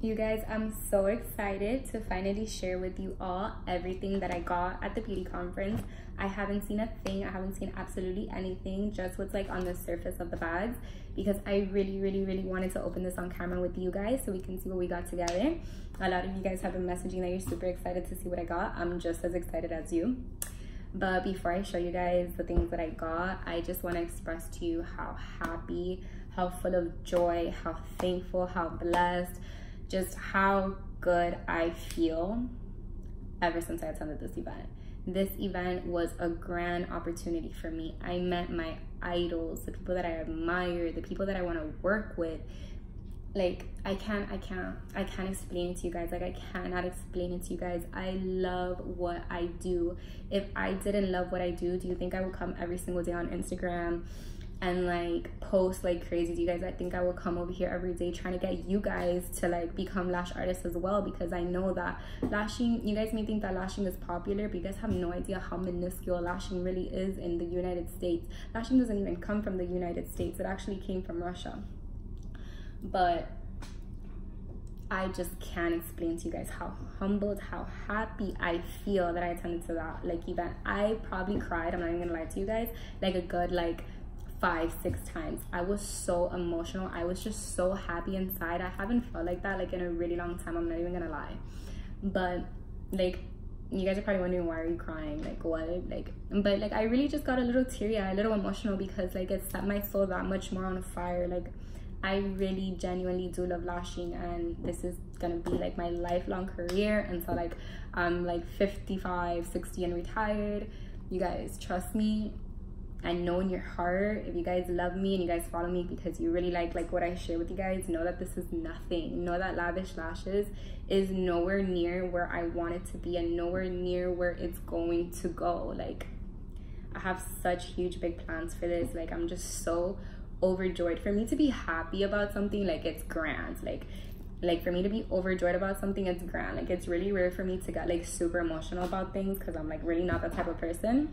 You guys, I'm so excited to finally share with you all everything that I got at the beauty conference. I haven't seen a thing, I haven't seen absolutely anything, just what's like on the surface of the bags because I really, really, really wanted to open this on camera with you guys so we can see what we got together. A lot of you guys have been messaging that you're super excited to see what I got. I'm just as excited as you. But before I show you guys the things that I got, I just want to express to you how happy, how full of joy, how thankful, how blessed, just how good I feel ever since I attended this event. This event was a grand opportunity for me. I met my idols, the people that I admire, the people that I want to work with. Like I can't, I can't, I can't explain it to you guys. Like I cannot explain it to you guys. I love what I do. If I didn't love what I do, do you think I would come every single day on Instagram? And like post like crazy to you guys. I think I will come over here every day trying to get you guys to like become lash artists as well because I know that lashing, you guys may think that lashing is popular, but you guys have no idea how minuscule lashing really is in the United States. Lashing doesn't even come from the United States, it actually came from Russia. But I just can't explain to you guys how humbled, how happy I feel that I attended to that like event. I probably cried, I'm not even gonna lie to you guys, like a good like five six times. I was so emotional. I was just so happy inside. I haven't felt like that like in a really long time i'm not even gonna lie. But like you guys are probably wondering why are you crying? Like what? Like but like i really just got a little teary a little emotional because like it set my soul that much more on fire. Like i really genuinely do love lashing and this is gonna be like my lifelong career until like i'm like 55 60 and retired. You guys trust me I know in your heart if you guys love me and you guys follow me because you really like like what I share with you guys know that this is nothing. Know that lavish lashes is nowhere near where I want it to be and nowhere near where it's going to go. Like I have such huge big plans for this. Like I'm just so overjoyed. For me to be happy about something like it's grand. Like like for me to be overjoyed about something it's grand. Like it's really rare for me to get like super emotional about things because I'm like really not that type of person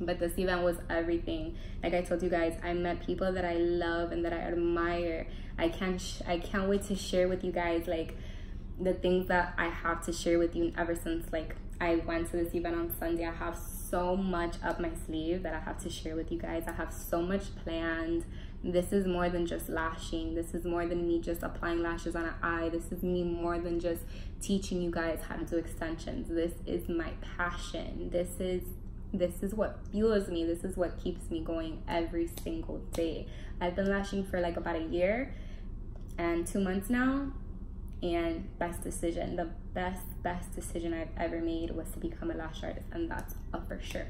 but this event was everything. Like i told you guys i met people that i love and that i admire. I can't i can't wait to share with you guys like the things that i have to share with you ever since like i went to this event on sunday. I have so much up my sleeve that i have to share with you guys. I have so much planned. This is more than just lashing. This is more than me just applying lashes on an eye. This is me more than just teaching you guys how to do extensions. This is my passion. This is this is what fuels me this is what keeps me going every single day. I've been lashing for like about a year and two months now and best decision the best best decision i've ever made was to become a lash artist and that's a for sure.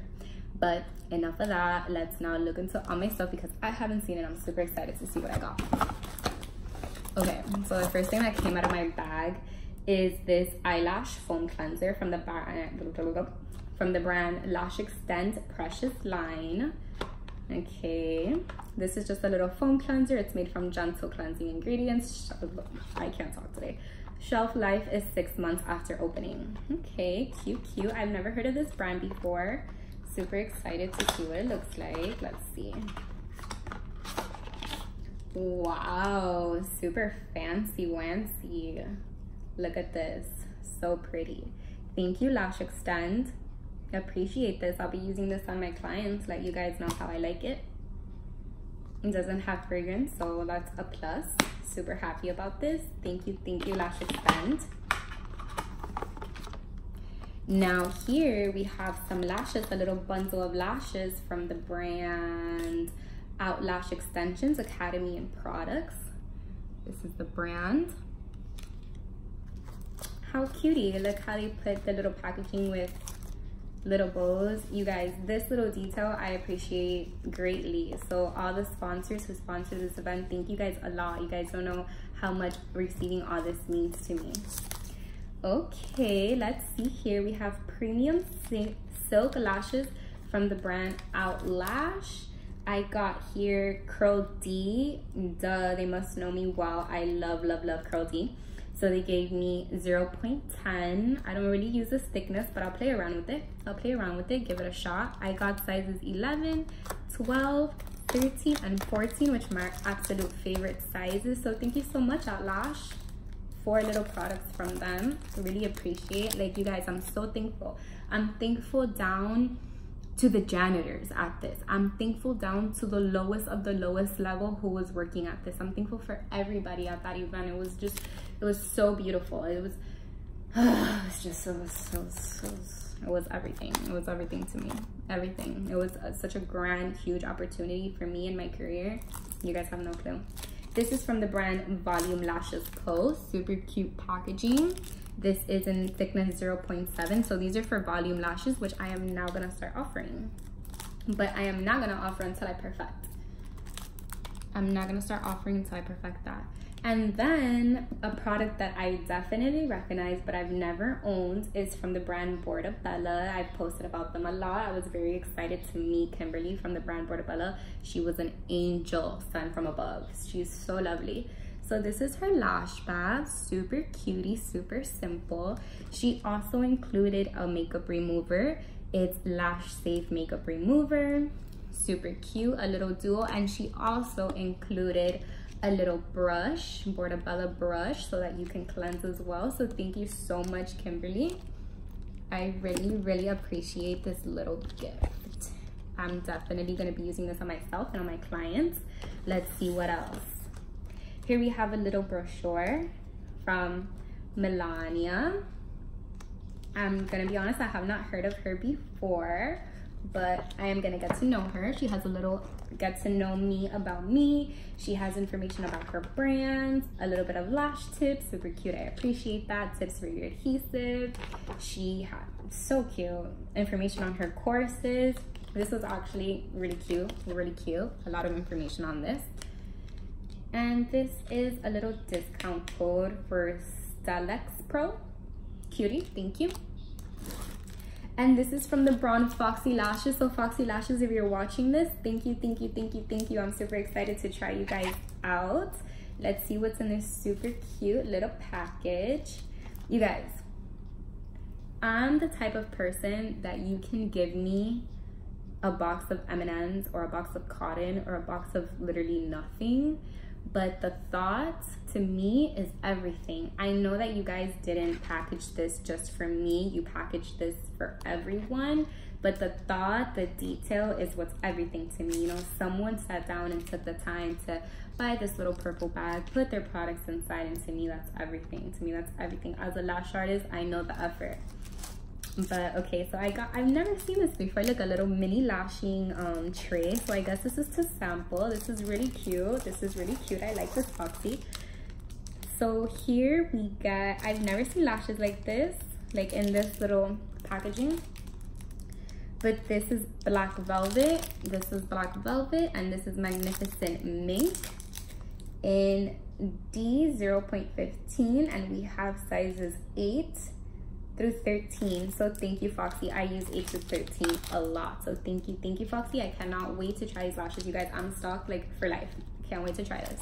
But enough of that. Let's now look into all my stuff because i haven't seen it. I'm super excited to see what i got. Okay so the first thing that came out of my bag is this eyelash foam cleanser from the bar uh, from the brand Lash Extend Precious line. Okay, this is just a little foam cleanser. It's made from gentle cleansing ingredients. I can't talk today. Shelf life is six months after opening. Okay, cute, cute. I've never heard of this brand before. Super excited to see what it looks like. Let's see. Wow, super fancy wancy. Look at this, so pretty. Thank you, Lash Extend appreciate this. I'll be using this on my clients, let you guys know how I like it. It doesn't have fragrance, so that's a plus. Super happy about this. Thank you, thank you, Lash Extend. Now here we have some lashes, a little bundle of lashes from the brand Out Lash Extensions Academy and Products. This is the brand. How cutie, look how they put the little packaging with little bows you guys this little detail i appreciate greatly. So all the sponsors who sponsored this event thank you guys a lot. You guys don't know how much receiving all this means to me. Okay let's see here. We have premium silk lashes from the brand outlash. I got here curl d. Duh they must know me well. I love love love curl d so they gave me 0.10. I don't really use this thickness, but I'll play around with it. I'll play around with it, give it a shot. I got sizes 11, 12, 13, and 14, which are my absolute favorite sizes. So thank you so much, Outlash, four little products from them. Really appreciate. Like you guys, I'm so thankful. I'm thankful down to the janitors at this. I'm thankful down to the lowest of the lowest level who was working at this. I'm thankful for everybody at that event. It was just, it was so beautiful. It was, it was just so, so, so, it was everything. It was everything to me. Everything. It was a, such a grand, huge opportunity for me in my career. You guys have no clue. This is from the brand Volume Lashes Co. Super cute packaging. This is in thickness 0.7. So these are for volume lashes, which I am now gonna start offering. But I am not gonna offer until I perfect. I'm not gonna start offering until I perfect that. And then a product that I definitely recognize but I've never owned is from the brand Bella. I've posted about them a lot. I was very excited to meet Kimberly from the brand Bella. She was an angel sent from above. She's so lovely. So this is her lash bag, super cutie, super simple. She also included a makeup remover. It's Lash Safe Makeup Remover, super cute, a little duo. And she also included a little brush, Bella brush, so that you can cleanse as well. So thank you so much, Kimberly. I really, really appreciate this little gift. I'm definitely gonna be using this on myself and on my clients. Let's see what else. Here we have a little brochure from Melania. I'm gonna be honest, I have not heard of her before but I am gonna get to know her. She has a little get to know me about me. She has information about her brand, a little bit of lash tips, super cute. I appreciate that. Tips for your adhesive. She had so cute information on her courses. This was actually really cute, really cute. A lot of information on this. And this is a little discount code for Stylex Pro. Cutie, thank you. And this is from the brand Foxy Lashes. So Foxy Lashes, if you're watching this, thank you, thank you, thank you, thank you. I'm super excited to try you guys out. Let's see what's in this super cute little package. You guys, I'm the type of person that you can give me a box of M&Ms or a box of cotton or a box of literally nothing but the thought to me is everything. I know that you guys didn't package this just for me, you packaged this for everyone, but the thought, the detail is what's everything to me. You know, someone sat down and took the time to buy this little purple bag, put their products inside, and to me, that's everything. To me, that's everything. As a lash artist, I know the effort but okay so i got i've never seen this before like a little mini lashing um tray. So i guess this is to sample. This is really cute. This is really cute. I like this foxy. So here we got i've never seen lashes like this like in this little packaging. But this is black velvet. This is black velvet and this is magnificent mink in d 0.15 and we have sizes 8 through 13. So thank you, Foxy. I use 8 to 13 a lot. So thank you, thank you, Foxy. I cannot wait to try these lashes. You guys, I'm stocked like for life. Can't wait to try this.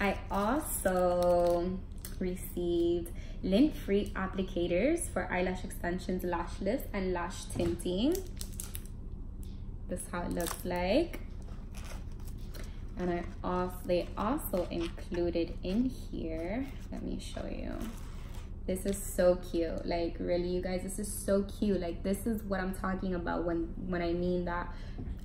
I also received lint-free applicators for eyelash extensions, lash lifts, and lash tinting. This is how it looks like. And I also, they also included in here, let me show you this is so cute. Like really you guys this is so cute. Like this is what i'm talking about when when i mean that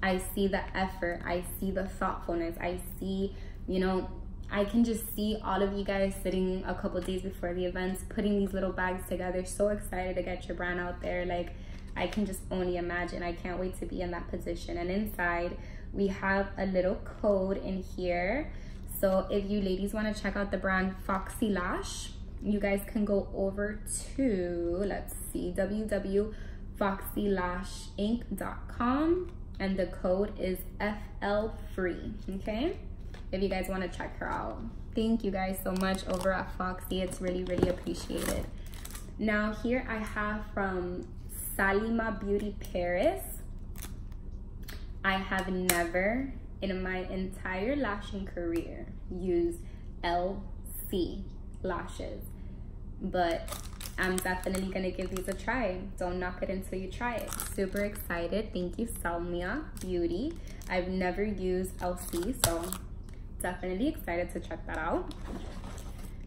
i see the effort i see the thoughtfulness i see you know i can just see all of you guys sitting a couple days before the events putting these little bags together. So excited to get your brand out there. Like i can just only imagine. I can't wait to be in that position. And inside we have a little code in here. So if you ladies want to check out the brand foxy lash you guys can go over to, let's see, www.foxylashinc.com and the code is FL free, okay? If you guys want to check her out. Thank you guys so much over at Foxy. It's really, really appreciated. Now here I have from Salima Beauty Paris. I have never in my entire lashing career used LC lashes. But I'm definitely gonna give these a try. Don't knock it until you try it. Super excited. Thank you, Salmia Beauty. I've never used LC, so definitely excited to check that out.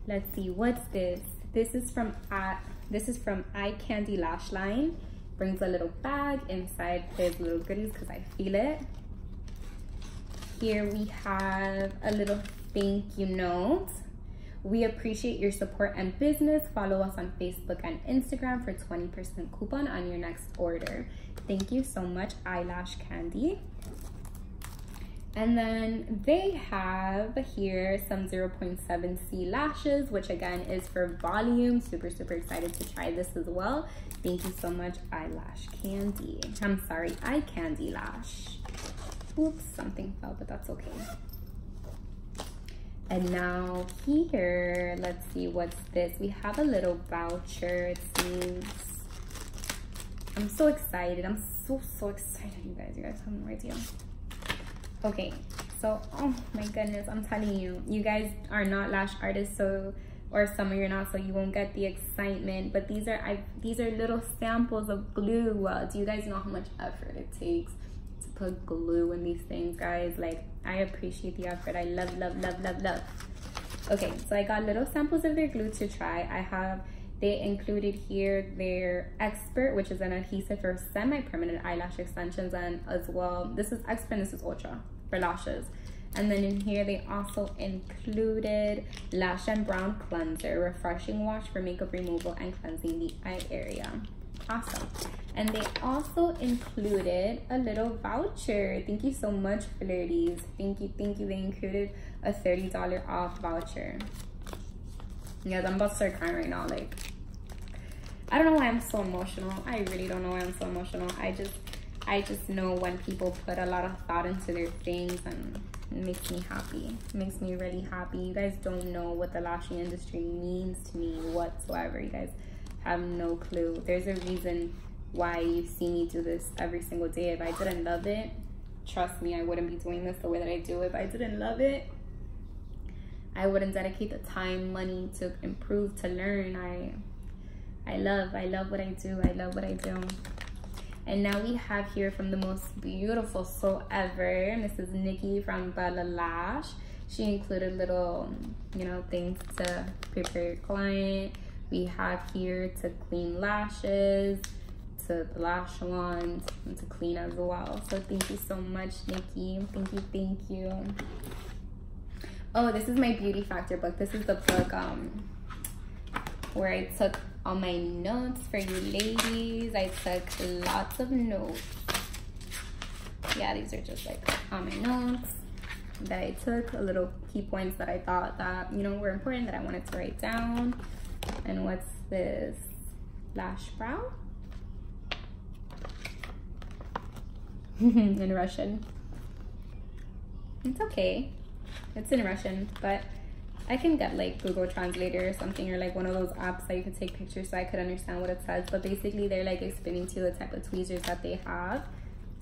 Let's see, what's this? This is from uh, this is from Eye Candy Lash Line. Brings a little bag. Inside there's little goodies because I feel it. Here we have a little thank you note. We appreciate your support and business. Follow us on Facebook and Instagram for 20% coupon on your next order. Thank you so much, Eyelash Candy. And then they have here some 0.7C lashes, which again is for volume. Super, super excited to try this as well. Thank you so much, Eyelash Candy. I'm sorry, Eye Candy Lash. Oops, something fell, but that's okay. And now here, let's see, what's this? We have a little voucher, it seems. I'm so excited. I'm so, so excited, you guys. You guys have no idea. Okay, so, oh my goodness, I'm telling you, you guys are not lash artists, so, or some of you are not, so you won't get the excitement. But these are, I, these are little samples of glue. Uh, do you guys know how much effort it takes put glue in these things, guys? Like, I appreciate the effort. I love, love, love, love, love. Okay, so I got little samples of their glue to try. I have, they included here their Expert, which is an adhesive for semi-permanent eyelash extensions, and as well, this is Expert this is Ultra for lashes. And then in here, they also included Lash and Brow Cleanser, refreshing wash for makeup removal and cleansing the eye area. Awesome. And they also included a little voucher. Thank you so much, Flirties. Thank you, thank you. They included a $30 off voucher. Yes, I'm about to start crying right now. Like, I don't know why I'm so emotional. I really don't know why I'm so emotional. I just, I just know when people put a lot of thought into their things and it makes me happy. It makes me really happy. You guys don't know what the lashing industry means to me whatsoever. You guys have no clue. There's a reason why you see me do this every single day. If I didn't love it, trust me, I wouldn't be doing this the way that I do. If I didn't love it, I wouldn't dedicate the time, money to improve, to learn. I I love, I love what I do. I love what I do. And now we have here from the most beautiful soul ever, Mrs. Nikki from Bella Lash. She included little, you know, things to prepare your client we have here to clean lashes, to lash wand, and to clean as well. So thank you so much, Nikki. Thank you, thank you. Oh, this is my beauty factor book. This is the book um where I took all my notes for you ladies. I took lots of notes. Yeah, these are just like all my notes that I took, a little key points that I thought that, you know, were important that I wanted to write down. And what's this? Lash brow? in Russian. It's okay. It's in Russian, but I can get like Google Translator or something or like one of those apps that you can take pictures so I could understand what it says. But basically they're like explaining to you the type of tweezers that they have.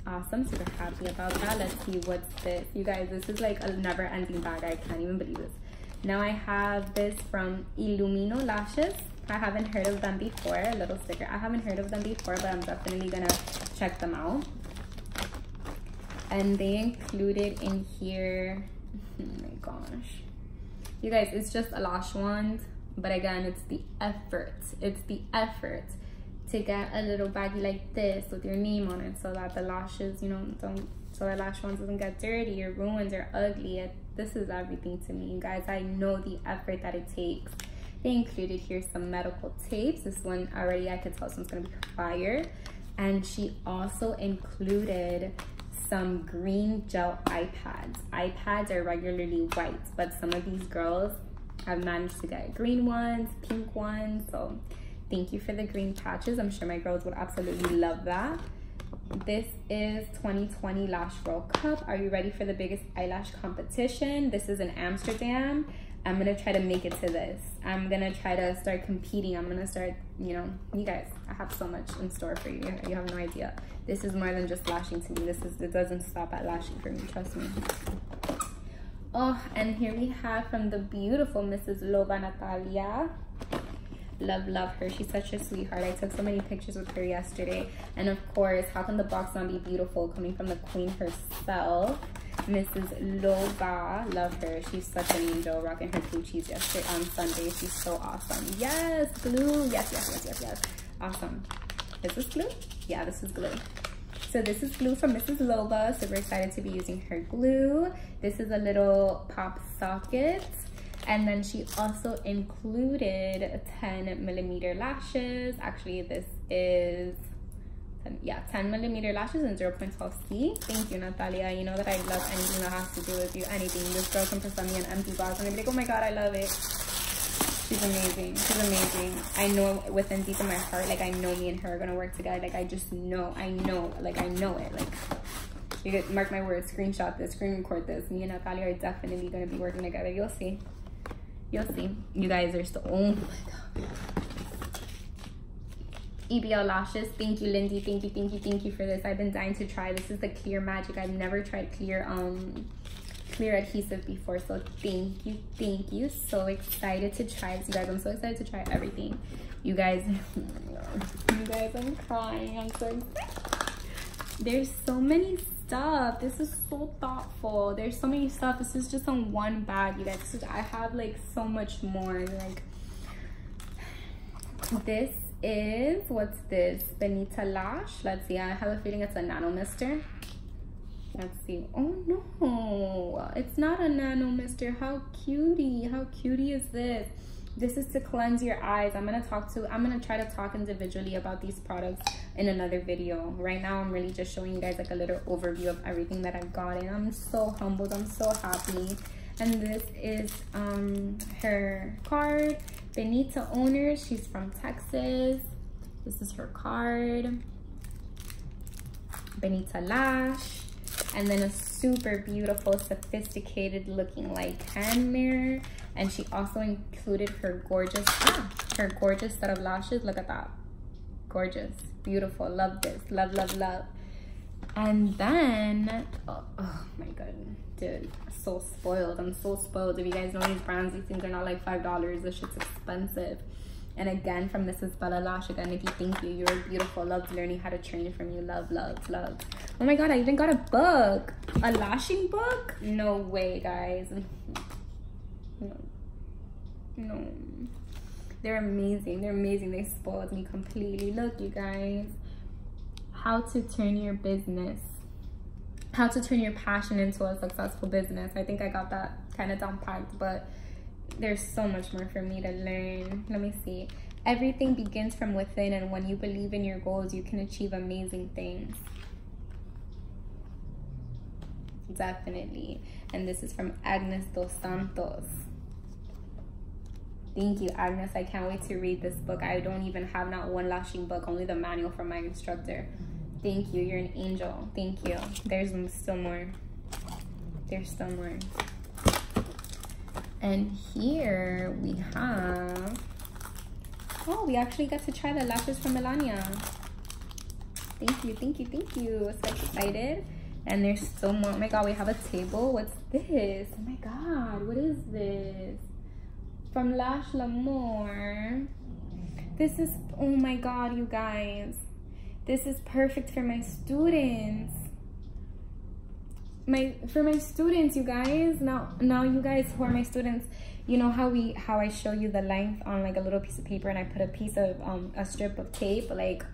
Awesome, super happy about that. Let's see what's this. You guys, this is like a never ending bag. I can't even believe this. Now I have this from Illumino Lashes. I haven't heard of them before, a little sticker. I haven't heard of them before, but I'm definitely gonna check them out. And they included in here, oh my gosh. You guys, it's just a lash wand, but again, it's the effort. It's the effort to get a little baggie like this with your name on it so that the lashes, you know, don't, so the lash wands doesn't get dirty or ruined or ugly. It, this is everything to me, guys. I know the effort that it takes. They included here some medical tapes. This one already I could tell this one's gonna be fire. And she also included some green gel eye pads. iPads are regularly white, but some of these girls have managed to get green ones, pink ones. So thank you for the green patches. I'm sure my girls would absolutely love that. This is 2020 Lash World Cup. Are you ready for the biggest eyelash competition? This is in Amsterdam. I'm gonna try to make it to this. I'm gonna try to start competing. I'm gonna start, you know, you guys, I have so much in store for you. You have no idea. This is more than just lashing to me. This is, it doesn't stop at lashing for me, trust me. Oh, and here we have from the beautiful Mrs. Loba Natalia love love her she's such a sweetheart i took so many pictures with her yesterday and of course how can the box not be beautiful coming from the queen herself Mrs. Loba. Love her. She's such an angel. Rocking her Gucci's yesterday on Sunday. She's so awesome. Yes, glue. Yes, yes, yes, yes, yes. Awesome. Is this glue? Yeah, this is glue. So this is glue from Mrs. Loba. Super excited to be using her glue. This is a little pop socket. And then she also included 10 millimeter lashes. Actually, this is 10, yeah, 10 millimeter lashes and 0.12C. Thank you, Natalia. You know that I love anything that has to do with you. Anything. This girl can present me an empty box. and I'm like, oh my god, I love it. She's amazing. She's amazing. I know within deep in my heart, like I know me and her are gonna work together. Like I just know, I know, like I know it. Like you could mark my words, screenshot this, screen record this. Me and Natalia are definitely gonna be working together. You'll see. You'll see. You guys are so oh my god. EBL lashes. Thank you, Lindy. Thank you, thank you, thank you for this. I've been dying to try. This is the clear magic. I've never tried clear um clear adhesive before so thank you thank you so excited to try this you guys i'm so excited to try everything you guys you guys i'm crying i'm so excited there's so many stuff this is so thoughtful there's so many stuff this is just on one bag you guys i have like so much more like this is what's this benita lash let's see i have a feeling it's a nano mister Let's see. Oh no, it's not a nano mister. How cutie. How cutie is this? This is to cleanse your eyes. I'm to talk to, I'm to try to talk individually about these products in another video. Right now, I'm really just showing you guys like a little overview of everything that I've gotten. I'm so humbled. I'm so happy. And this is um, her card. Benita owner. She's from Texas. This is her card. Benita Lash and then a super beautiful sophisticated looking like hand mirror and she also included her gorgeous ah, her gorgeous set of lashes look at that gorgeous beautiful love this love love love and then oh, oh my god dude so spoiled i'm so spoiled if you guys know these brands these things are not like five dollars this shit's expensive and again, from Mrs. Bella Lash, again, Nikki, thank you. You're beautiful. Loved learning how to train from you. Love, love, love. Oh my God, I even got a book. A lashing book? No way, guys. No. No. They're amazing. They're amazing. They spoiled me completely. Look, you guys. How to turn your business. How to turn your passion into a successful business. I think I got that kind of down packed, but there's so much more for me to learn. Let me see. Everything begins from within, and when you believe in your goals, you can achieve amazing things. Definitely. And this is from Agnes Dos Santos. Thank you, Agnes. I can't wait to read this book. I don't even have not one lashing book, only the manual from my instructor. Thank you. You're an angel. Thank you. There's still more. There's still more. And here we have, oh, we actually got to try the lashes from Melania. Thank you, thank you, thank you. So excited. And there's so more. Oh my God, we have a table. What's this? Oh my God, what is this? From Lash L'Amour. This is, oh my God, you guys. This is perfect for my students my for my students you guys now now you guys who are my students you know how we how i show you the length on like a little piece of paper and i put a piece of um a strip of tape like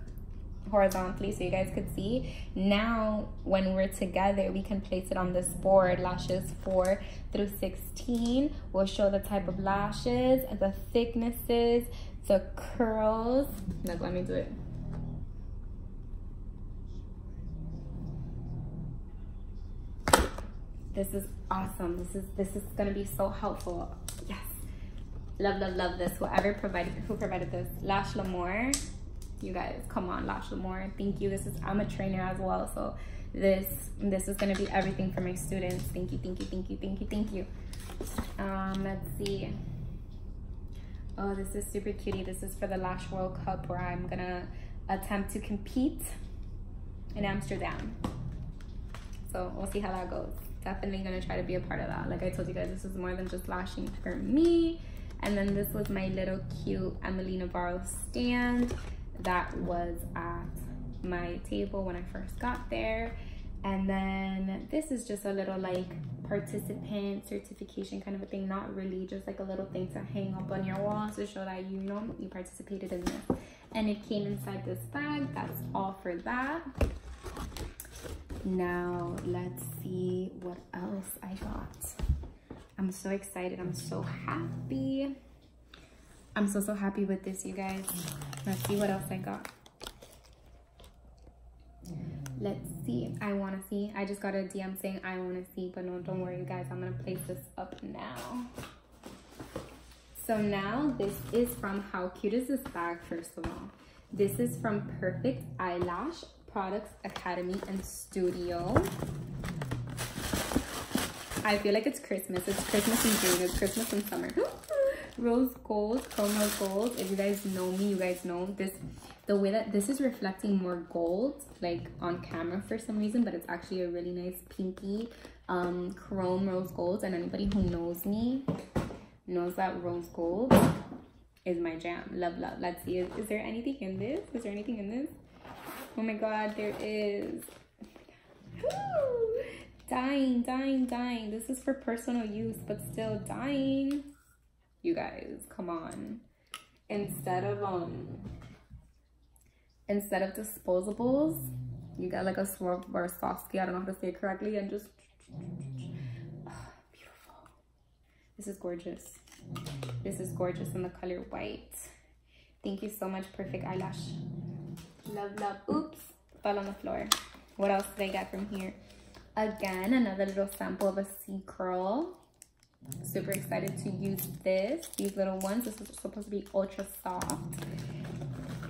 horizontally so you guys could see now when we're together we can place it on this board lashes 4 through 16 we'll show the type of lashes the thicknesses the curls look let me do it This is awesome. This is this is gonna be so helpful. Yes. Love, love, love this. Whoever provided who provided this. Lash L'Amour. You guys, come on, Lash L'Amour. Thank you. This is I'm a trainer as well, so this this is gonna be everything for my students. Thank you, thank you, thank you, thank you, thank you. Um, let's see. Oh, this is super cutie. This is for the Lash World Cup where I'm gonna attempt to compete in Amsterdam. So we'll see how that goes definitely gonna try to be a part of that. Like I told you guys, this is more than just lashing for me. And then this was my little cute Emily Navarro stand that was at my table when I first got there. And then this is just a little like participant certification kind of a thing. Not really, just like a little thing to hang up on your wall to show that you know you participated in this. And it came inside this bag. That's all for that. Now let's see what else I got. I'm so excited. I'm so happy. I'm so, so happy with this, you guys. Let's see what else I got. Let's see. I want to see. I just got a DM saying I want to see, but no, don't worry, you guys. I'm going to place this up now. So now this is from, how cute is this bag, first of all? This is from Perfect Eyelash Products Academy and Studio. I feel like it's Christmas. It's Christmas in June. It's Christmas in summer. rose gold, chrome rose gold. If you guys know me, you guys know this the way that this is reflecting more gold like on camera for some reason but it's actually a really nice pinky um chrome rose gold. And anybody who knows me knows that rose gold is my jam. Love love. Let's see. Is, is there anything in this? Is there anything in this? Oh my god there is. Dying dying dying. This is for personal use but still dying you guys come on. Instead of um instead of disposables you got like a Swarovski I don't know how to say it correctly and just oh, beautiful. This is gorgeous. This is gorgeous in the color white. Thank you so much perfect eyelash. Love love. Oops fell on the floor. What else did I get from here? Again another little sample of a C curl super excited to use this these little ones. This is supposed to be ultra soft.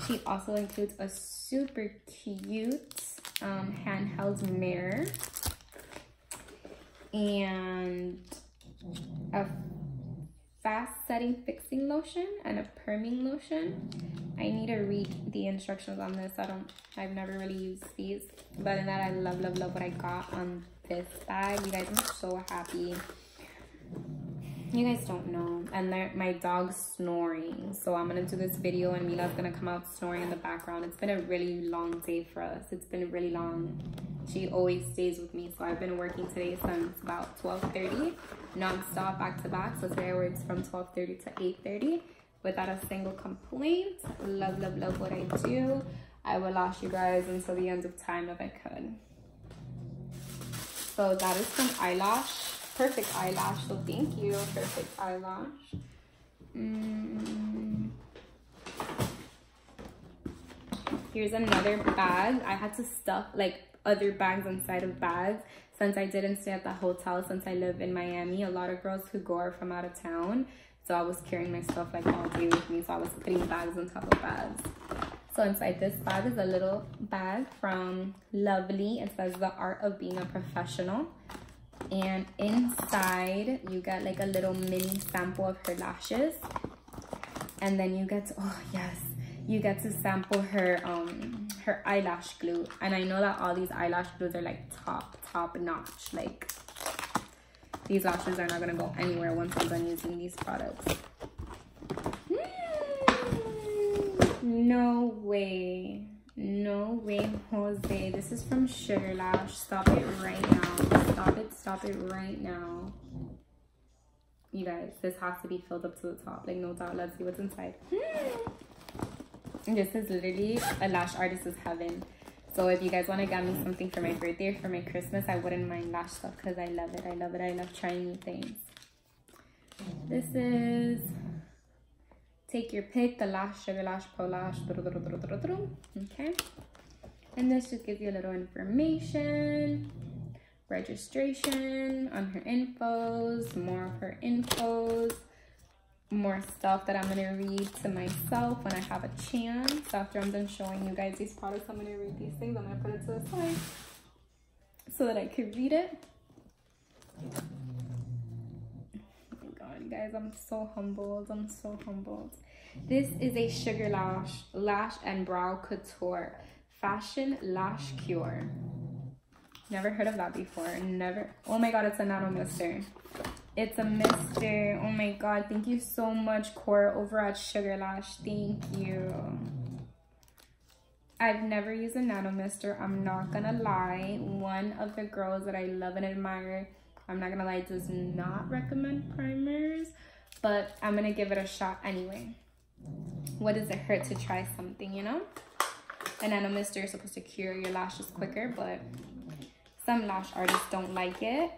She also includes a super cute um, handheld mirror and a fast setting fixing lotion and a perming lotion. I need to read the instructions on this. I don't i've never really used these. But in that i love love love what i got on this bag. You guys i'm so happy you guys don't know. And my dog's snoring. So i'm gonna do this video and mila's gonna come out snoring in the background. It's been a really long day for us. It's been really long. She always stays with me. So i've been working today since about 12:30, non-stop back to back. So today i worked from 12:30 to 8:30 without a single complaint. Love love love what i do. I will last you guys until the end of time if i could. So that is some eyelash perfect eyelash. So thank you, perfect eyelash. Mm. Here's another bag. I had to stuff like other bags inside of bags since I didn't stay at the hotel since I live in Miami. A lot of girls who go are from out of town. So I was carrying my stuff like all day with me. So I was putting bags on top of bags. So inside this bag is a little bag from Lovely. It says the art of being a professional and inside you get like a little mini sample of her lashes and then you get to, oh yes you get to sample her um her eyelash glue and i know that all these eyelash glues are like top top notch like these lashes are not gonna go anywhere once i'm done using these products mm, no way no way, Jose. This is from Sugar Lash. Stop it right now. Stop it. Stop it right now. You guys, this has to be filled up to the top. Like, no doubt. Let's see what's inside. this is literally a lash artist's heaven. So if you guys want to get me something for my birthday or for my Christmas, I wouldn't mind lash stuff because I love it. I love it. I love trying new things. This is Take your pick, the lash, sugar lash, pro lash, okay? And this just gives you a little information, registration on her infos, more of her infos, more stuff that I'm gonna read to myself when I have a chance. After I'm done showing you guys these products, I'm gonna read these things. I'm gonna put it to the side so that I could read it. Oh my God, guys, I'm so humbled. I'm so humbled. This is a Sugar Lash Lash and Brow Couture Fashion Lash Cure. Never heard of that before. Never. Oh my god, it's a nano mister. It's a mister. Oh my god. Thank you so much, Cora, over at Sugar Lash. Thank you. I've never used a nano mister. I'm not gonna lie. One of the girls that I love and admire, I'm not gonna lie, does not recommend primers, but I'm gonna give it a shot anyway. What does it hurt to try something, you know? A nano mister is supposed to cure your lashes quicker, but some lash artists don't like it.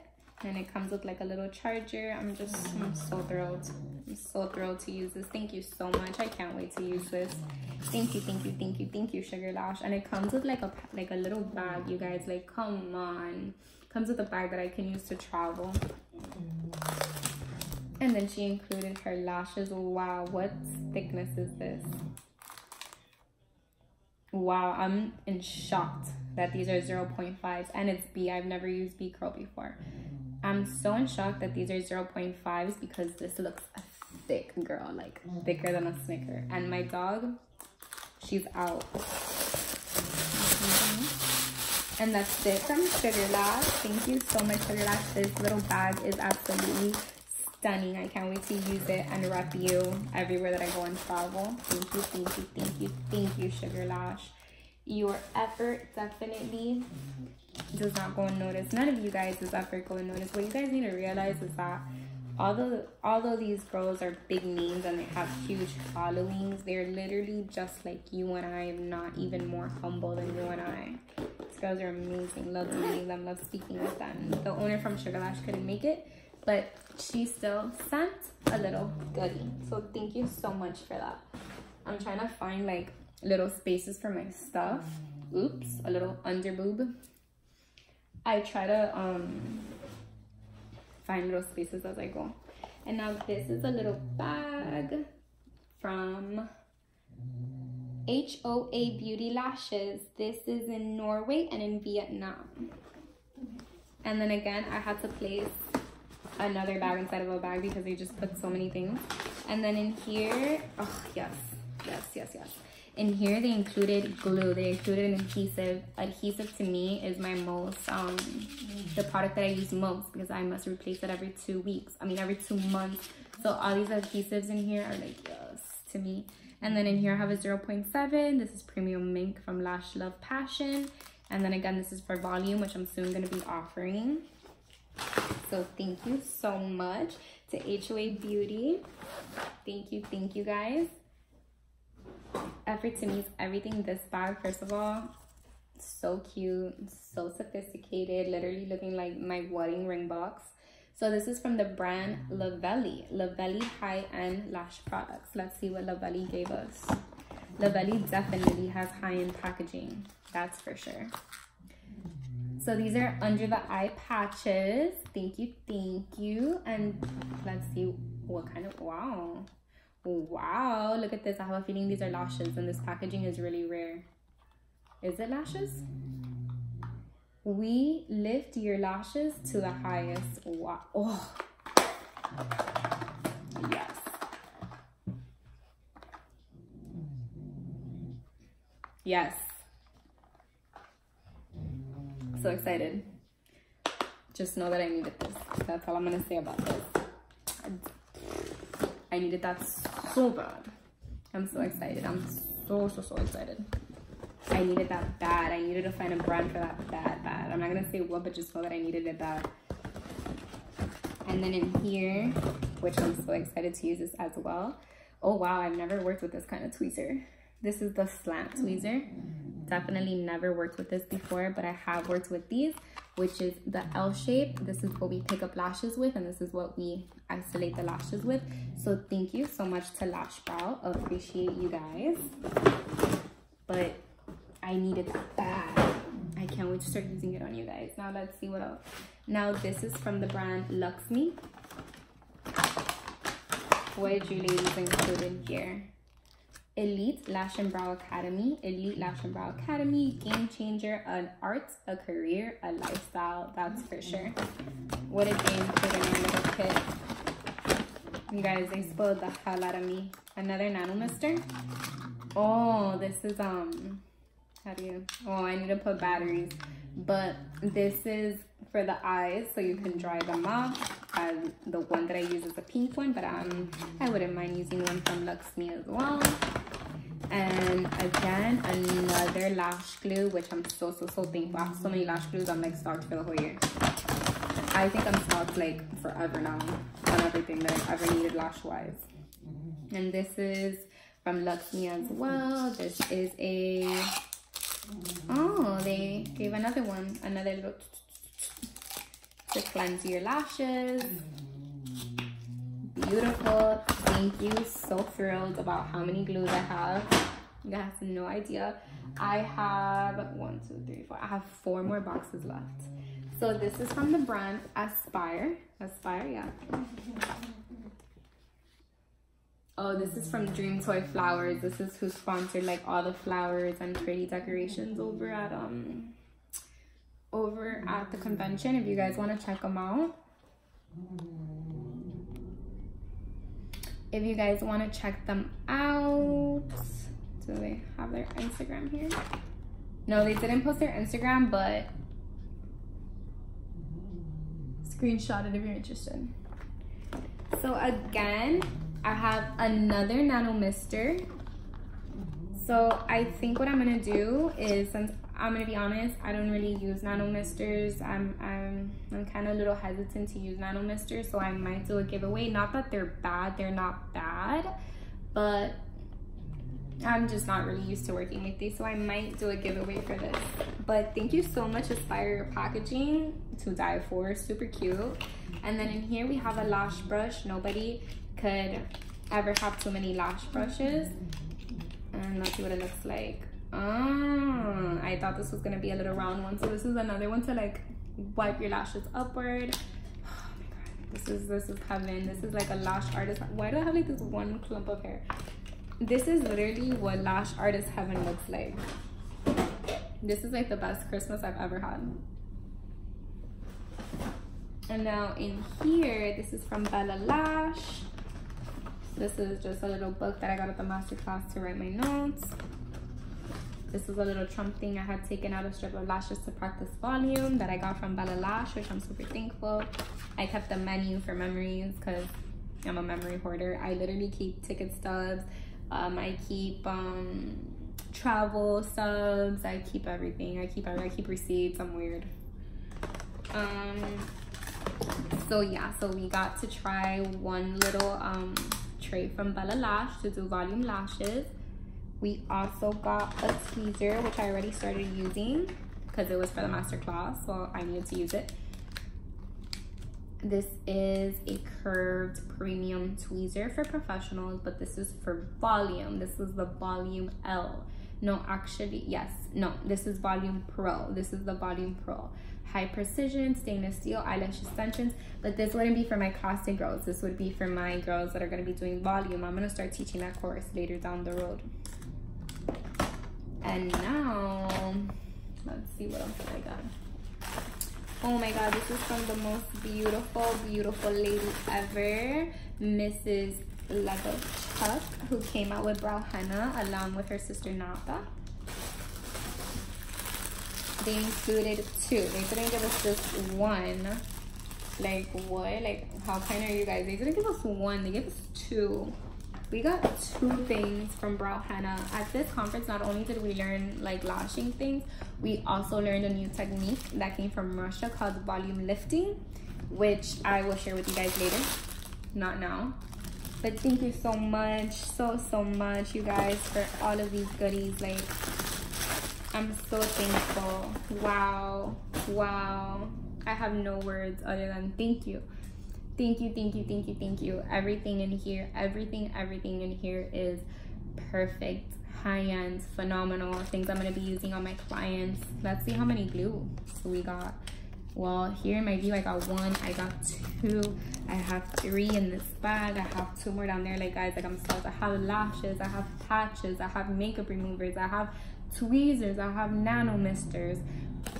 And it comes with like a little charger. I'm just i'm so thrilled. I'm so thrilled to use this. Thank you so much. I can't wait to use this. Thank you thank you thank you thank you sugar lash. And it comes with like a like a little bag you guys. Like come on. Comes with a bag that i can use to travel. And then she included her lashes. Wow what thickness is this wow i'm in shock that these are 0.5s and it's b i've never used b curl before I'm so in shock that these are 0.5s because this looks a thick, girl, like thicker than a Snicker. And my dog, she's out. And that's it from Sugar Lash. Thank you so much, Sugar Lash. This little bag is absolutely stunning. I can't wait to use it and rep you everywhere that I go and travel. Thank you, thank you, thank you, thank you, Sugar Lash. Your effort definitely does not go unnoticed. None of you guys ever go unnoticed. What you guys need to realize is that although although these girls are big names and they have huge followings, they're literally just like you and I, not even more humble than you and I. These girls are amazing. Love meeting them, love speaking with them. The owner from Sugar Lash couldn't make it, but she still sent a little goodie. So thank you so much for that. I'm trying to find like little spaces for my stuff. Oops, a little under boob I try to um, find little spaces as I go. And now this is a little bag from HOA Beauty Lashes. This is in Norway and in Vietnam. And then again, I had to place another bag inside of a bag because they just put so many things. And then in here, oh yes, yes, yes, yes. In here, they included glue. They included an adhesive. Adhesive to me is my most, um, the product that I use most because I must replace it every two weeks. I mean, every two months. So all these adhesives in here are like, yes, to me. And then in here, I have a 0.7. This is Premium Mink from Lash Love Passion. And then again, this is for volume, which I'm soon going to be offering. So thank you so much to HOA Beauty. Thank you, thank you guys. Effort to me is everything this bag first of all so cute so sophisticated literally looking like my wedding ring box. So this is from the brand Lavelli Lavelli high-end lash products. Let's see what Lavelli gave us. Lavelli definitely has high-end packaging that's for sure so these are under the eye patches thank you thank you and let's see what kind of wow Wow, look at this. I have a feeling these are lashes and this packaging is really rare. Is it lashes? We lift your lashes to the highest. Wow. Oh. Yes. Yes. So excited. Just know that I needed this. That's all I'm to say about this. I needed that so bad. I'm so excited. I'm so, so, so excited. I needed that bad. I needed to find a brand for that bad, bad. I'm not to say what, but just know that I needed it bad. And then in here, which I'm so excited to use this as well. Oh, wow. I've never worked with this kind of tweezer. This is the slant tweezer. Definitely never worked with this before, but I have worked with these which is the L shape. This is what we pick up lashes with, and this is what we isolate the lashes with. So thank you so much to Lash Brow. Appreciate you guys. But I needed that bad. I can't wait to start using it on you guys. Now let's see what else. Now this is from the brand Luxme. What did you ladies include in here? Elite Lash and Brow Academy, Elite Lash and Brow Academy, Game Changer, an art, a career, a lifestyle, that's for sure. What they include in our little kit? You guys, they spoiled the hell out of me. Another Nano Mister. Oh, this is, um, how do you, oh, I need to put batteries. But this is for the eyes, so you can dry them off. And the one that I use is a pink one, but um, I wouldn't mind using one from Luxme as well. And again, another lash glue, which I'm so, so, so thankful. I have so many lash glues, I'm like stocked for the whole year. I think I'm stocked like forever now on everything that I've ever needed lash-wise. And this is from Luxme as well. This is a, oh, they gave another one, another little to cleanse your lashes. Beautiful. Thank you. So thrilled about how many glues I have. You guys have no idea. I have one, two, three, four. I have four more boxes left. So this is from the brand Aspire. Aspire, yeah. Oh, this is from Dream Toy Flowers. This is who sponsored like all the flowers and pretty decorations over at um over at the convention if you guys want to check them out. If you guys want to check them out, do they have their Instagram here? No, they didn't post their Instagram, but screenshot it if you're interested. So again, I have another Nano Mister. So I think what I'm gonna do is, since I'm gonna be honest, I don't really use Nano Misters. I'm, I'm, I'm kind of a little hesitant to use Nano Misters, so I might do a giveaway. Not that they're bad, they're not bad, but I'm just not really used to working with these, so I might do a giveaway for this. But thank you so much, Aspire Packaging, to die for, super cute. And then in here we have a lash brush. Nobody could ever have too many lash brushes. And let's see what it looks like. Oh, I thought this was gonna be a little round one. So this is another one to like wipe your lashes upward. Oh my god, this is this is heaven. This is like a lash artist. Why do I have like this one clump of hair? This is literally what lash artist heaven looks like. This is like the best Christmas I've ever had. And now in here, this is from Bella Lash. This is just a little book that I got at the master class to write my notes. This is a little Trump thing I had taken out a strip of lashes to practice volume that I got from Bella Lash, which I'm super thankful. I kept the menu for memories because I'm a memory hoarder. I literally keep ticket stubs. Um, I keep um, travel stubs. I keep everything. I keep I keep receipts. I'm weird. Um, so yeah, so we got to try one little um, tray from Bella Lash to do volume lashes. We also got a tweezer, which I already started using because it was for the master class, so I needed to use it. This is a curved premium tweezer for professionals, but this is for volume. This is the volume L. No, actually, yes. No, this is volume pro. This is the volume pro. High precision, stainless steel, eyelash extensions. But this wouldn't be for my classic girls. This would be for my girls that are going to be doing volume. I'm going to start teaching that course later down the road. And now, let's see what else I got. Oh my god, this is from the most beautiful, beautiful lady ever, Mrs. Chuck, who came out with brow henna along with her sister Napa. They included two. They didn't give us just one. Like what? Like how kind are you guys? They didn't give us one. They gave us two we got two things from brow henna. at this conference not only did we learn like lashing things we also learned a new technique that came from russia called volume lifting which i will share with you guys later not now but thank you so much so so much you guys for all of these goodies like i'm so thankful. Wow. Wow. I have no words other than thank you. Thank you thank you thank you thank you. Everything in here everything everything in here is perfect. High-end phenomenal. Things i'm going to be using on my clients. Let's see how many glue we got. Well here in my view i got one i got two i have three in this bag i have two more down there like guys like i'm so i have lashes i have patches i have makeup removers i have tweezers i have nano misters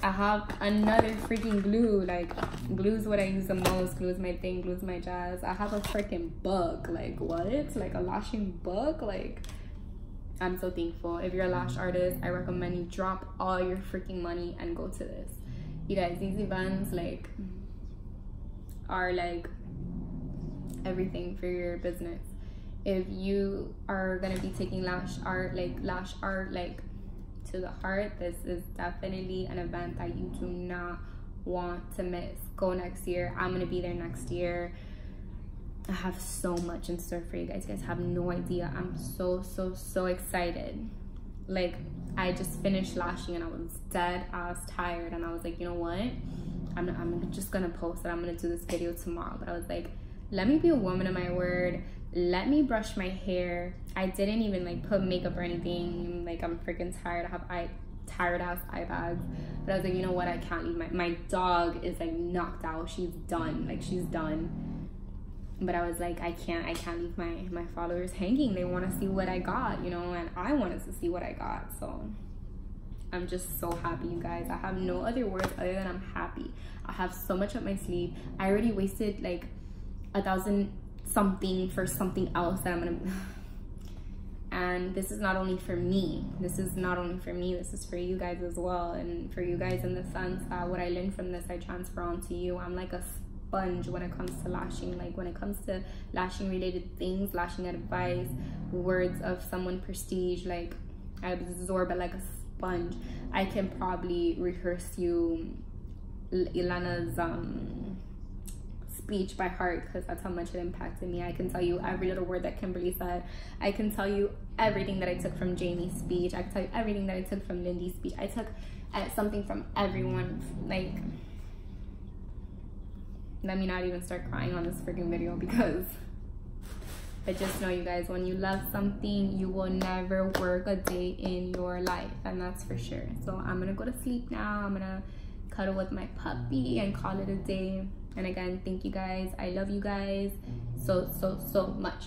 I have another freaking glue. Like, glue is what I use the most. Glue is my thing. Glue is my jazz. I have a freaking book. Like, what? Like a lashing book? Like, I'm so thankful. If you're a lash artist, I recommend you drop all your freaking money and go to this. You guys, these events, like, are like everything for your business. If you are gonna be taking lash art, like lash art, like to the heart, this is definitely an event that you do not want to miss. Go next year. I'm gonna be there next year. I have so much in store for you guys. You guys have no idea. I'm so, so, so excited. Like, I just finished lashing and I was dead ass tired. And I was like, you know what? I'm, I'm just gonna post it. I'm gonna do this video tomorrow. But I was like, let me be a woman of my word. Let me brush my hair. I didn't even like put makeup or anything. Like, I'm freaking tired. I have eye, tired ass eye bags. But I was like, you know what? I can't leave. My, my dog is like knocked out. She's done. Like, she's done but I was like, I can't, I can't leave my my followers hanging. They want to see what I got, you know, and I wanted to see what I got. So I'm just so happy, you guys. I have no other words other than I'm happy. I have so much up my sleeve. I already wasted like a thousand something for something else that I'm gonna. and this is not only for me. This is not only for me. This is for you guys as well, and for you guys in the sense that what I learned from this, I transfer on to you. I'm like a sponge when it comes to lashing. Like when it comes to lashing related things, lashing advice, words of someone prestige, like I absorb it like a sponge. I can probably rehearse you Ilana's um, speech by heart because that's how much it impacted me. I can tell you every little word that Kimberly said. I can tell you everything that I took from Jamie's speech. I can tell you everything that I took from Lindy's speech. I took uh, something from everyone. Like let me not even start crying on this freaking video because I just know you guys, when you love something, you will never work a day in your life, and that's for sure. So I'm gonna go to sleep now. I'm gonna cuddle with my puppy and call it a day. And again, thank you guys. I love you guys so, so, so much.